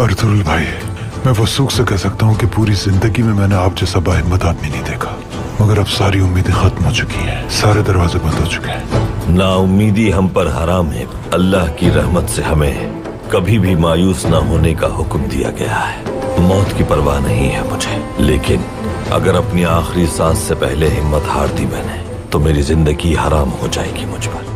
अर्तुल भाई, मैं वो सुख से कह सकता हूँ कि पूरी ज़िंदगी में मैंने आप जैसा बाहिम्मत आदमी नहीं देखा। मगर अब सारी उम्मीदें खत्म हो चुकी हैं। सारे दरवाजे बंद हो चुके हैं। ना उम्मीदी हम पर हराम है। अल्लाह की रहमत से हमें कभी भी मायूस ना होने का हुक्म दिया गया है। मौत की परवाह नहीं है मुझे। लेकिन अगर अपनी आखिरी सांस से पहले हिम्मत हार दी मैंने तो मेरी ज़िंदगी हराम हो जाएगी मुझ पर।